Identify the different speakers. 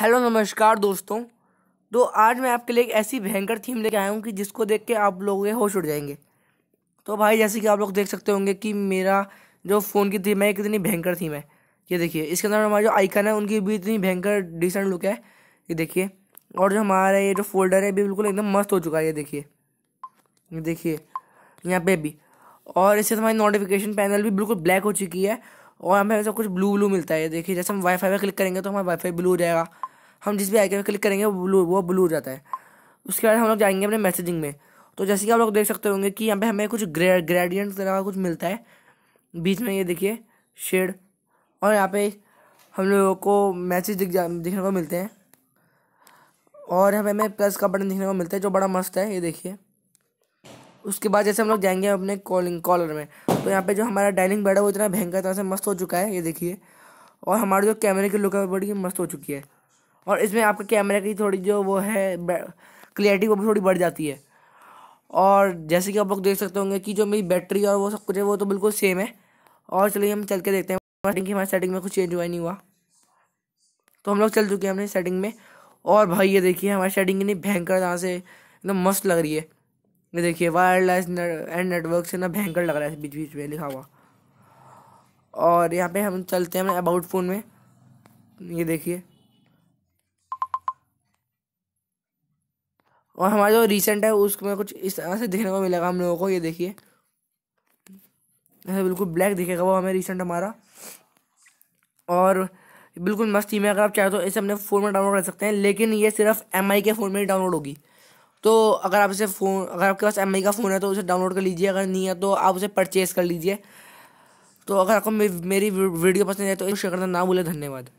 Speaker 1: Hello, नमस्कार दोस्तों। तो आज मैं आपके लिए एक ऐसी भयंकर थीम लेके आया हूँ कि जिसको देख के आप लोगों होश उड़ जाएँगे। तो भाई, जैसे कि आप लोग देख सकते होंगे कि मेरा जो फ़ोन की थीम है कितनी भयंकर थीम है। ये देखिए, इसके अंदर हमारा जो आइकन है, उनकी भी इतनी भयंकर डिसेंट लुक है। ये देखिए, और जो हमारा ये जो फोल्डर है भी बिल्कुल एकदम मस्त हो चुका है, ये देखिए। ये देखिए, यहाँ पे भी। और इससे हमारी नोटिफिकेशन पैनल भी बिल्कुल ब्लैक हो चुकी है, और हमें ऐसा कुछ ब्लू ब्लू मिलता है देखिए। जैसे हम वाईफाई पे क्लिक करेंगे तो हमारा वाईफाई ब्लू हो जाएगा। हम जिस भी आइकन पर क्लिक करेंगे, वो ब्लू वो ब्लू हो जाता है। उसके बाद हम लोग जाएँगे अपने मैसेजिंग में। तो जैसे कि आप लोग देख सकते होंगे कि यहाँ पे हमें कुछ ग्रे ग्रेडियंट तरह का कुछ मिलता है। बीच में ये देखिए शेड और यहाँ पे हम लोगों को मैसेज दिख जा, दिखने को मिलते हैं। और पे हमें प्लस का बटन दिखने को मिलता है, जो बड़ा मस्त है, ये देखिए। उसके बाद जैसे हम लोग जाएँगे अपने कॉलिंग कॉलर में तो यहाँ पे जो हमारा डाइनिंग बेड है, वो इतना भयंकर तरह से मस्त हो चुका है, ये देखिए। और हमारे जो कैमरे की लुक है बड़ी मस्त हो चुकी है। और इसमें आपका कैमरे की थोड़ी जो वो है क्लियरिटी वो भी थोड़ी बढ़ जाती है। और जैसे कि आप लोग देख सकते होंगे कि जो मेरी बैटरी और वो सब कुछ है, वो तो बिल्कुल सेम है। और चलिए हम चल के देखते हैं। की, हमारी सेटिंग में कुछ चेंज हुआ नहीं हुआ। तो हम लोग चल चुके हैं अपनी सेटिंग में। और भाई ये देखिए, हमारी सेटिंग इतनी भयंकर तरह से एकदम मस्त लग रही है। ये देखिए वायरलेस एंड नेटवर्क से ना भयंकर लग रहा है बीच बीच में लिखा हुआ। और यहाँ पे हम चलते हैं अबाउट फ़ोन में। ये देखिए। और हमारा जो रिसेंट है उसमें कुछ इस तरह से देखने को मिलेगा। हम लोगों को ये देखिए। ऐसे बिल्कुल ब्लैक दिखेगा वो हमें रिसेंट हमारा। और बिल्कुल मस्त है, अगर आप चाहे तो इसे अपने फ़ोन में डाउनलोड कर सकते हैं, लेकिन ये सिर्फ़ एमआई के फ़ोन में ही डाउनलोड होगी। तो अगर आप इसे फ़ोन अगर आपके पास एमआई का फ़ोन है तो उसे डाउनलोड कर लीजिए, अगर नहीं है तो आप उसे परचेज़ कर लीजिए। तो अगर आपको मेरी वीडियो पसंद है तो शेयर करना ना भूलें। धन्यवाद।